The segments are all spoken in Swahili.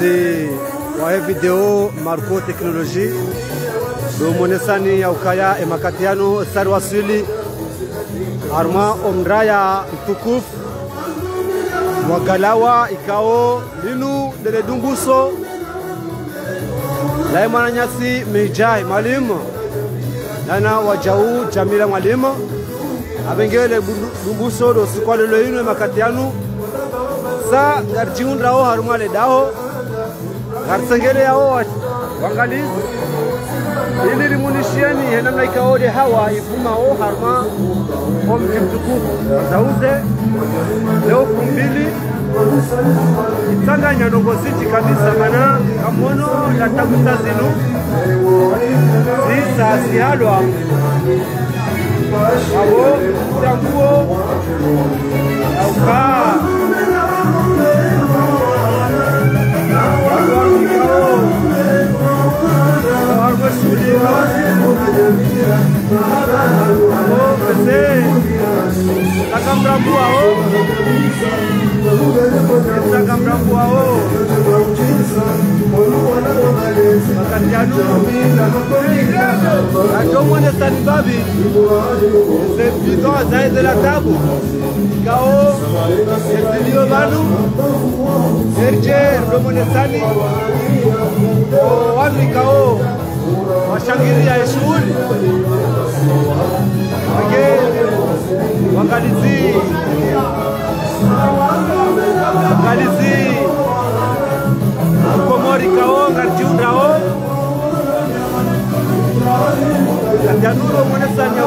wangalizi wa video Marco Technologie domonesani ya ukaya emakatiano sari wasili arma omdraya mtukufu wagalawa ikao linu dele dumbuso laye mwananyasi mejai mwalimu nana wajau jamila mwalimu abengele dumbuso do sikwalelo ino emakatianu sa garjiundrao harumale daho garsengele yao wangalizi ili limunishieni henamna ikaode hawa ifumao harma omji mtukufu zauze leo kumbili itanganya nongositi kabisa mana kamono latakuta zinu. Zisa sihalwa abo tanguo aukaa Serge Romonesani, o África, zepito zaeze la tabu kao esilio vanu erje domone sani wanu ikao washangiria eshughuli wage wangalizi wangalizi ukomori kao ngarjiundrao katianuro mwenesani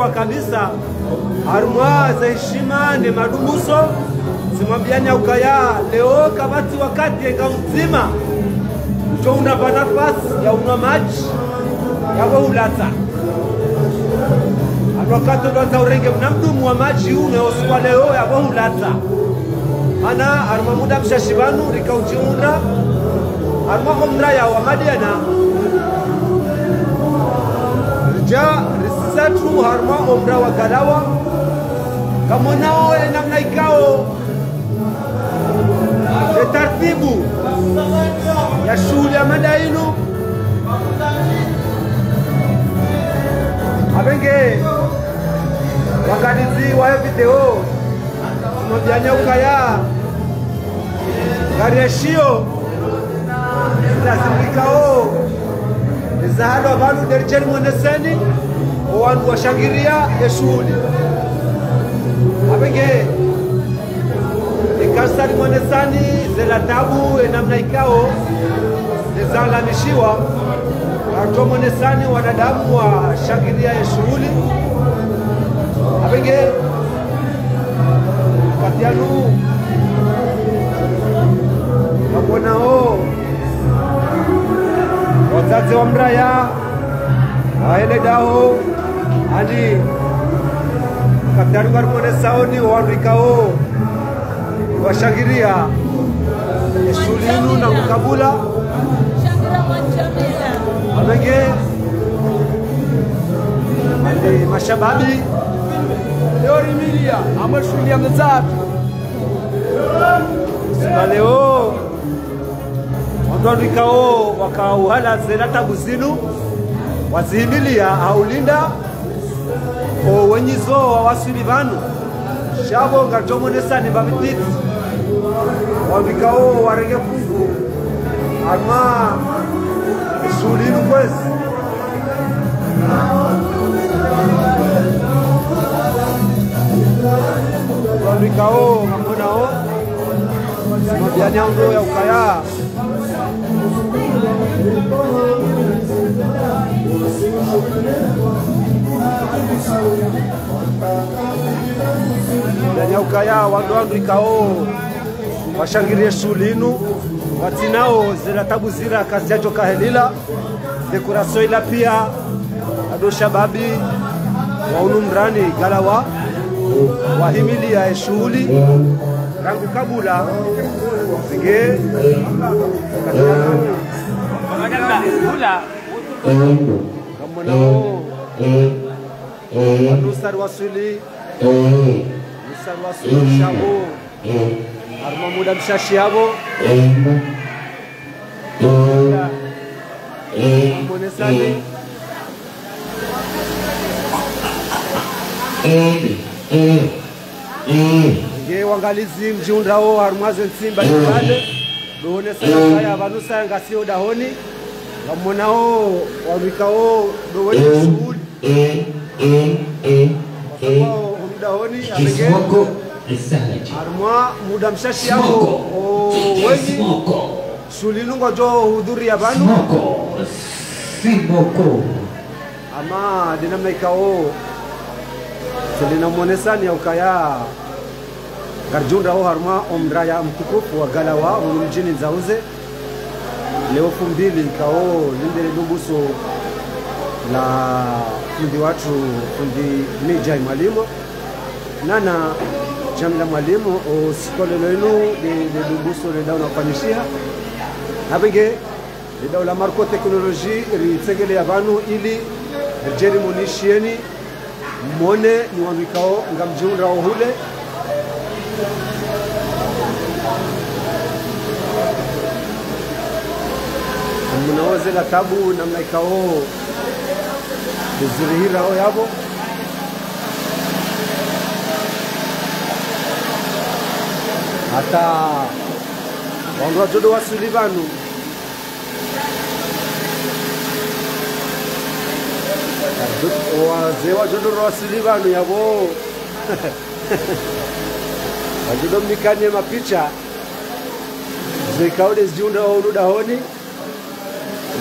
irengwa kabisa harumwa za heshima ne madubuso simwambianya ukaya leo kabati wakati enga mzima cho unapa nafasi ya unwa maji yawe ulata. Wakati ulata urenge mna mdumu wa maji une osikwa leo yawe ulata. Ana harumwa muda mshashibanu rikaujiunda harumwa komra ya wamadiana rija risisatu obra wa galawa kamonao namna ikao. Taratibu ya shule ya madainu avenge wakalizi wa video. Mobyanya ukaya. Garieshio zinasimikao zahalo abantu derjeni mweneseni owandu washangiria eshuhuli apenge ikasari mwanesani zela tabu enamna ikao ezalamishiwa ato mwanesani wanadamu wa shangiria apenge katianu. Wakonao wazazi wa mraya waeledaho ani katianu garimwenesaoni wanduikao washangiria shulinu na kukabula amege ande mashababi Yorimilia ya mzatu sima leo wandwandikao wakauhala zela tabu wazihimilia aulinda o wenyizo wa wasili vanu. Shavonga tomonesani vavititi wandikao warenge fungu ama shulinu kwezi wandikao mamonao mabianyaundo ya ukaya bianyauka wandu wandu ikao. Washangirie shulinu watinao zira tabu zira kazi yacho kahelila dekorasio ila pia. Ado shababi. Waunu mrani galawa. Wahimilia shughuli rangu kabula. Zinge Kamunao. Anusar Wasuli. Anusar Wasuli Shabo. Armamudam Shashiabo. Amonesane. nge o mji undrawo harumwazo nsimba chipande duone sana kaya vanusaya ngasiyo dahoni vamonao wawikawo doweni shughuli wasawao omdahoni avenge Kismoko Research. harumwa muda mshashi yabo Smoko. wenyi Smoko. shughuli nungo jo hudhuria vanu Smoko. Ama dinamaika ikawo selinamonesani yaukaya garjunda o haruma omraya mtukufu wa galawa hunu mjini nzauze leo fumbili kao lindele dumbuso la fundi watu fundi mijai mwalimu nana jamila mwalimu osikolelo inu de dumbuso leda unafanyishia napenge lidao la marco teknoloji ritsengele ya vanu ili rijeri munishieni mone ni wanu ikao mjiundrao hule munawozela tabu namna ikao vizirihirao yavo hata wandu watodo wasuli vanu wazee wajodoro wasili vanu yavo wajodo mnikanie mapicha. Zikaude zijiunda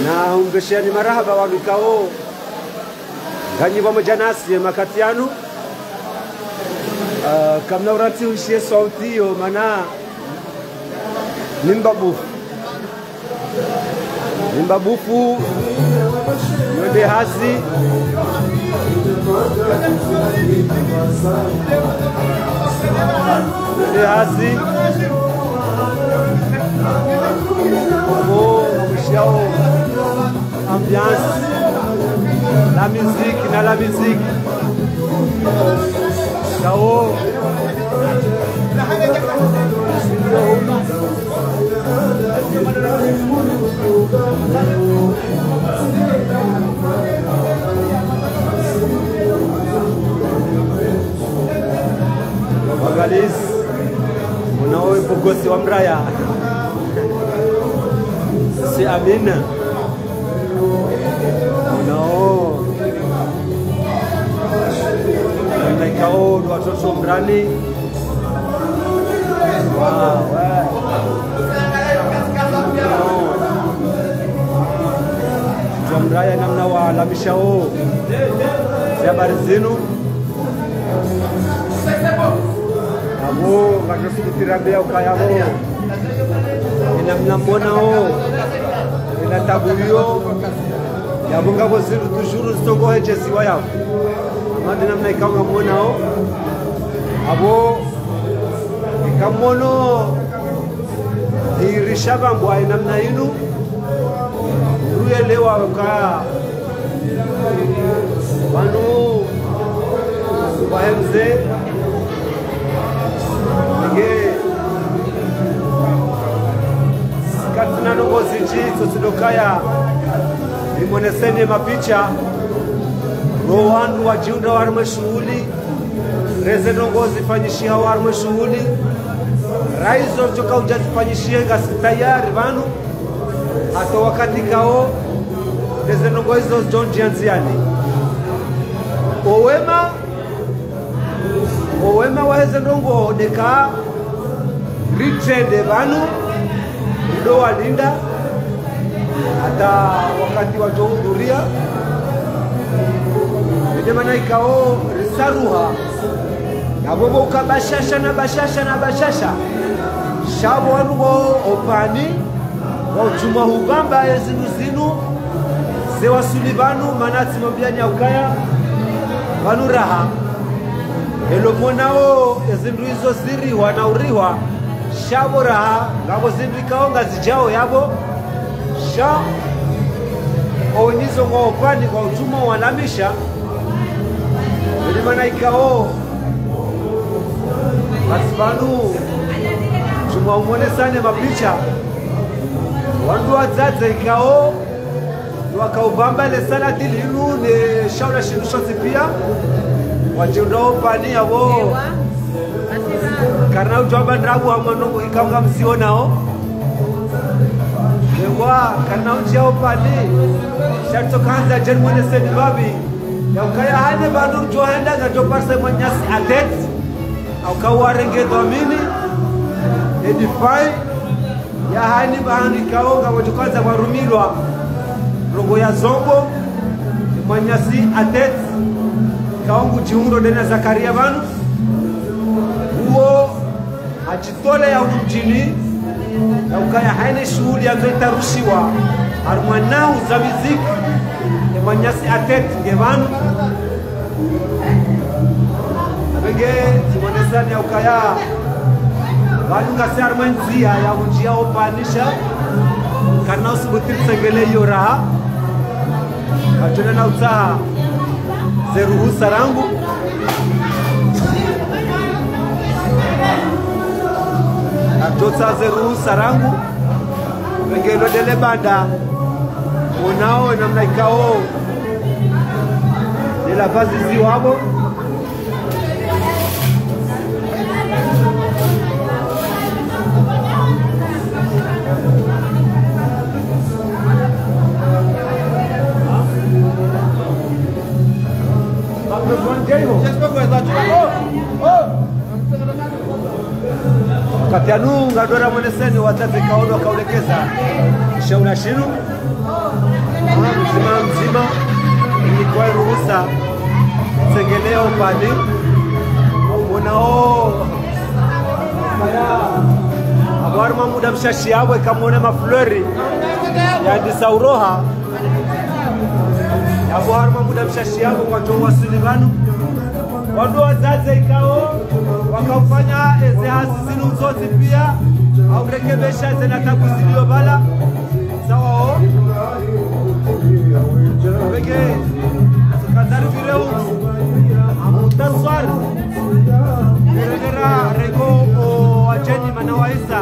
na umbesheani marahaba wavikao ganyi pamoja nasi makati yanu. Uh, kamna urati ushie sauti hiyo mana nimbabufu nimbabufu yonde hasi. Yonde hasi. Abo wamshiao ambiance. La musique na la musique kao Wagalis unao mpogosi wa mraya si Amina watoto mrani Wow, wa mraya namna waalamisha si habari zinu abo ngatosikitiraambia ukayavo inamnambonao inataburio yavo ngavo zinu tujuru zitongohecheziwa yavo amadi namna ikaunga monao avo ikamono irishavambwaye namna inu ruyelewa wanu vanu wahemze nge katina nongozici sosidokaya imoneseni mapicha rowandu wajiunda warimwe shughuli reze nongozi fanyishia warimwe shughuli. Raizo joka ujazifanyishie ngasi tayari vanu. Hata wakati kao reze nongo hizo jonjianziani owema owema waheze odeka deka ritrede vanu rido walinda hata wakati watohudhuria idemana ikao risaruha navovo ukabashasha na bashasha na bashasha. Shavo wanuvo opani wautuma hugamba yezinu zinu zewasuli vanu manatsimambiani aukaya vanu raha. Elo monao ezindu izo zirihwa na urihwa shavo raha ngavo zindu ikaonga zijao yavo sha owenyizo ng'oopani kwa utuma walamisha ilimana ikao basi vanu tumwaumwonesane mapicha wandu wadzadza ikao wakaubambale salati linu ne shaula shindu shotsi pia. Wajundao pani yavo karna ujwamba ndabu amwanongo ikaunga mzio nao. Ewa karna ujao pani. Shartokanza jen mweneseni babi. Yaukaya hane vanu joenda ngatoparse mwanyasi atet aukawarengedwa mini edifai yahani vanhu ikaonga votokanza varumilwa rogo ya zombo mwanyasi atet kaongu chiundo dena zakaria vanu huo achitole ya mjini na ukaya haine shughuli yazoitarushiwa ari mwanau za miziki emwanyasi atet nge vanu avenge zimonesani ya ukaya vanhu ngasi ari mwenziya ya munjia opanisha kana usibutirisengele iyo raha. Atona na utsaha. Zeruhusa rangu. Atotsa zeruhusa rangu. Vengelo dele banda. Unao namna ikao nilavazizi wavo wakati anu ngadora mweneseni watate kaono kaulekeza shaula Mwana mzima mzima ilikuwa ruhusa. Sengeleo pali unao abaruma muda mshashi kamwone maflori yadisauroha yabo haruma muda mshashi yabo kwatowasili vanu wandu wazaze ikao wakafanya eze hasi zinu zote pia aurekebesha zena tabu ziliyobala sawao wege kadari vireu amutaswar geregera rego o wajeni manawaisa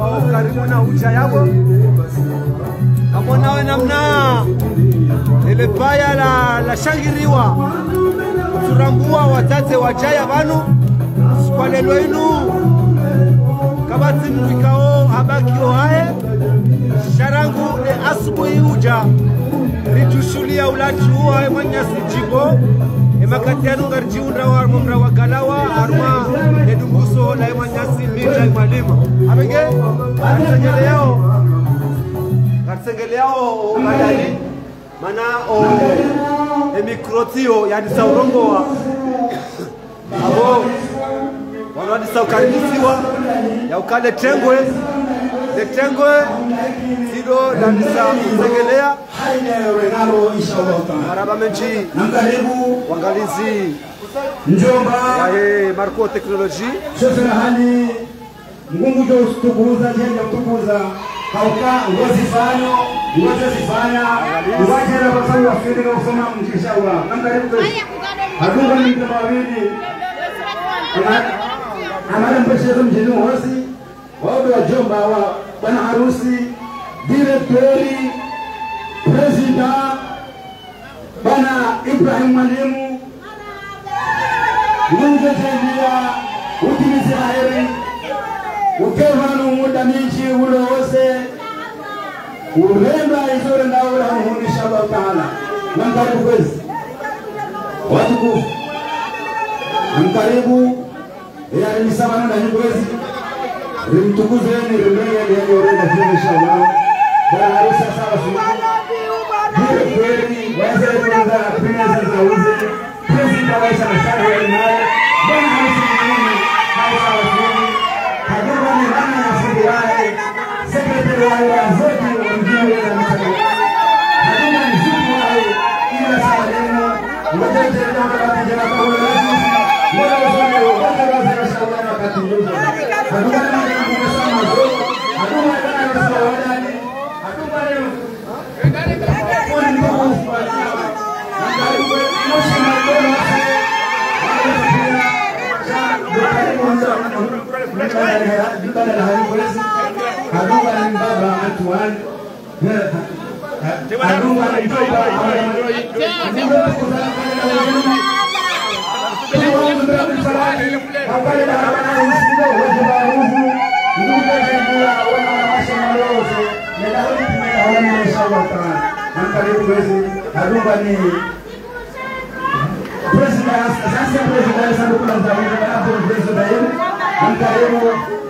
wao karibu na ucha yabo. Kamonawe namna ile paya la, la shangiriwa. Turambua watate wajaya vanu sikwalelo inu kabati mvikao habakio haye sharangu ne asubuhi uja. Ritushulia ulatu haye mwanyasi jibo. Wa ngarjiunda wa wagalawa aruma edumbuso laye mwanyasi mija imalima abenge arisengeleao karisengeleao yao mana o emikrotio yadisa urongowa abo wanadisa ukaribisiwa ya ukale tengwe. Letengwe sido dandisa usengelea maraba menji wangalizi. Njomba. Yahe marco teknoloji ngungu jo tukuza jenga tukuza hauka ngozifano ngozozifanya uwajera basawa filika usoma mchishaula namkaribu haduka ni mtu mawili amara mbeshezo mjini hosi waodo wajomba wa bwana harusi direktori presida bwana ibrahim mwalimu mungu taidia utimizi heri. Ukevanu muda minchi ulo wose. Uremba izore ndaura hamuhunisha Allah taala namkaribu kwezi. Watukufu. Namkaribu yalimisabana na nyukwezi rimtukuzeni rimengeni yanyorenda vile inshallah bwana harusi sawa Vile kweli wazee kuanza pesa za uze. Pesa waisha na shari ya naye bwana masudi wake. بلد هلوز هلوبا من بابا أنتوان هلوبا من بابا Presidente, assessor presidente, sabe o que nós estamos fazendo? Presidente, não queremos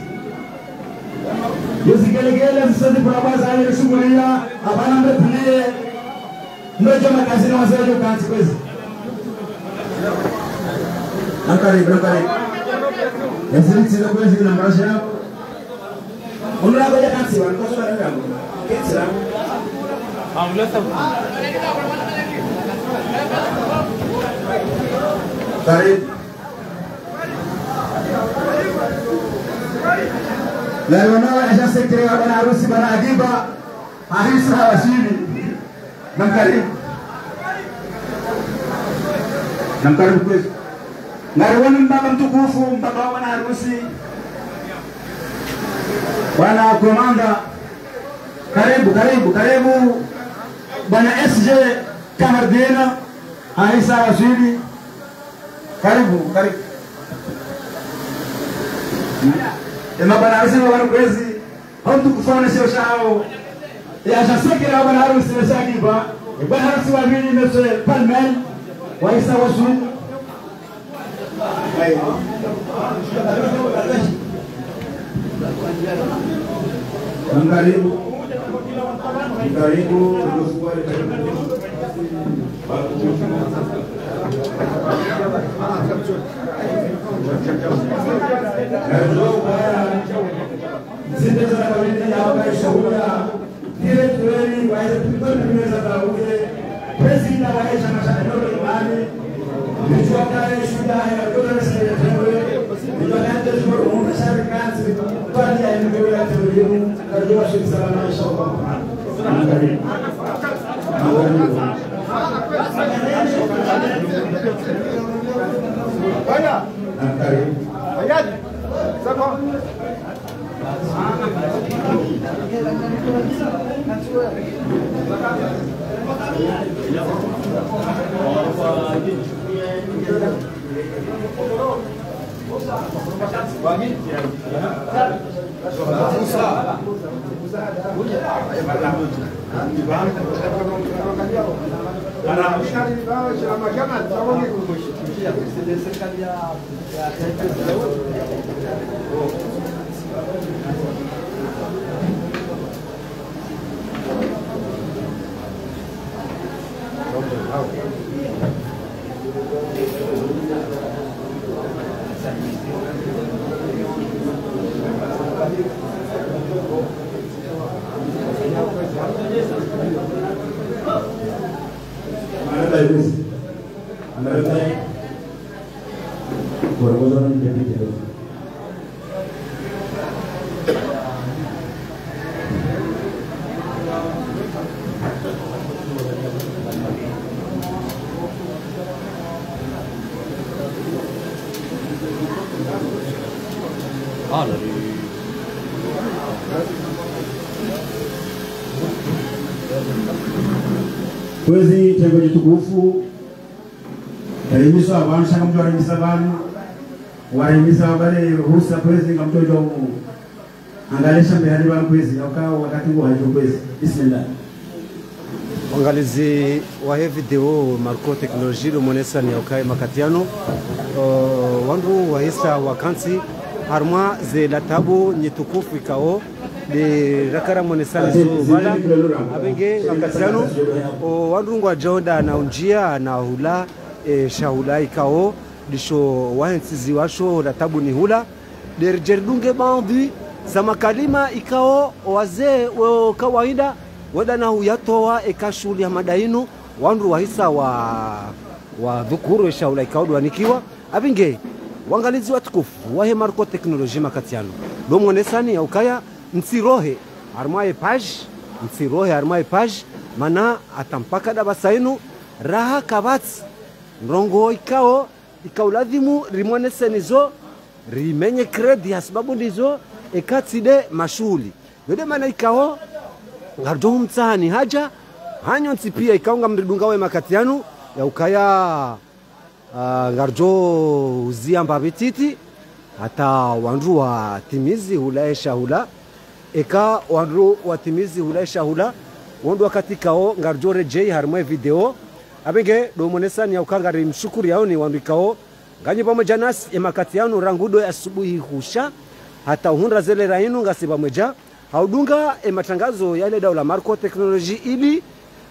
kwezi yozigelegele zisozi kurabaza ile shughulia abana mbepunie ndojo makazini wazaje kanzi kwezi nakaribu nakaribu yazilitsile kwezi na marasha yako umlabo ya kanzi wa kosa na yangu kenzi la karibu Leo nao aja sekretari wa bwana harusi bwana Adiba Ahisa Hawashiri. Namkaribu. Namkaribu kwetu. Ngariwani mbaba mtukufu mbaba wa bwana harusi. Bwana komanda karibu karibu karibu bwana SJ Kamardina Ahisa Hawashiri. Karibu karibu. Ema bwana harusi wa bwana kwezi. Au tukufana sio shao. Ya shasekera wa bwana harusi na shadiba bwana harusi wa mimi mse palmel wa isa wasu Karibu. Karibu. Zinde za kawaida shahuda vile tuweni kwa hizo tulikuwa tunatumia zabaule president awaisha mashakadoro imani nijuakaye shuda ya kutoka sinayatewe nijuakaye shuru umma sharikati kwa ajili ya ndugu ya tulimu karibia shirika sana inshallah Thank you. Gracias. por vosotros, deputy kwezi tengo jitukufu eimiso abantu shaka mtu araimisa abantu waraimisa wabale ruhusa kwezi nga mtoto umu angalesha mbehani bana kwezi akao wakati ngo hajo kwezi. Bismillah. Wangalizi wa hii video Marco Technologie lumonesa ni aukai makatiano. Uh, wandu wahisa wakansi harmwa ze latabu nyitukufu ikao de rakara sana zo bala abenge makatiano o wandu ngwa jonda na unjia na hula e, shahula ikao disho wahensizi washo latabu ni hula. Derjerdunge bandi sama kalima ikao wazee wa kawaida weda na huyatoa ekashuli ya madainu wandu wahisa wa wa dhukuru eshaula ikao duanikiwa. Avinge wangalizi watukufu wahe marko teknoloji makatiano lomwonesani ya ukaya ntsirohe armaye page ntsirohe armaye page mana atampaka dabasainu raha kabatsi. Mrongo ikao ikauladhimu rimwonesenizo rimenye kredi hasibabu ndizo ekatside mashughuli yode mana ikao ngarjo mtsahani haja hanyo ntsipia ikaunga mridunga we makati yanu ya ukaya uh, ngarjo uzia mbavititi hata wandu wa timizi hulaesha hula. Eka wandu wa timizi hulaesha hula. Wandu wakati kao ngarjo rejei harimwe video. Abenge domonesani ya ukanga mshukuri yao ni wandu ikao nganye pamoja nasi emakati yanu rangudo asubuhi husha. Hata uhundra zele rainu ngasi pamoja. Haudunga ematangazo yale dau la Marco Technology ili.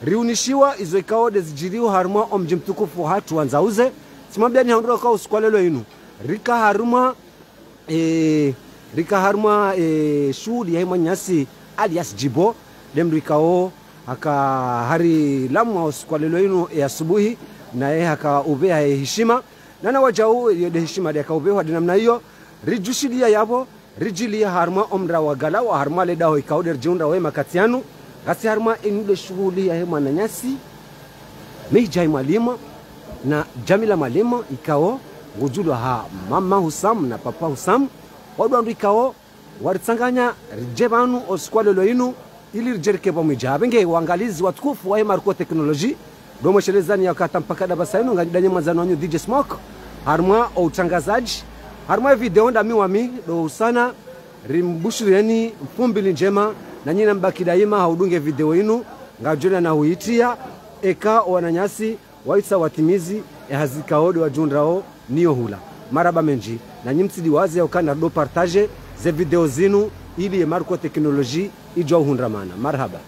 Riunishiwa izo ikao dezijiriu haruma omji mtukufu hatu wanzauze simabdani haundura kwa usikwalelo inu. Rika haruma e, rika haruma e, shughuli ya nyasi alias jibo. Demdu o haka hari lamu usikwalelo inu ya asubuhi na ye haka ubea heshima nana wajau yede heshima de kaubeho hadi namna hiyo. Rijushilia yabo rijilia harma omra wagala wa harma le daho ikauder jiunda we makatianu gasi harma inule shughuli ya hema na nyasi. Mejai malima na jamila malema ikao ngujulwa ha mama husam na papa husam. Wadwandu ikao waritsanganya rije banu osikwalelo inu ili rijerike pamoja abenge waangalizi watukufu wa hema teknoloji domo shelezani yakata mpaka dabasainu nganyidanye mwanzano wanyu DJ Smoke. Harma o utangazaji harma video nda miwami do sana rimbushireni mfumbili njema na nyina mbaki daima haudunge video inu ngajona na huitia eka wananyasi waitsa watimizi ehazikaode wajundrao niyo hula. Maraba menji na nyimtsidi wazi ukana do partage ze video zinu ili ye marko teknoloji ijwa uhundramana marhaba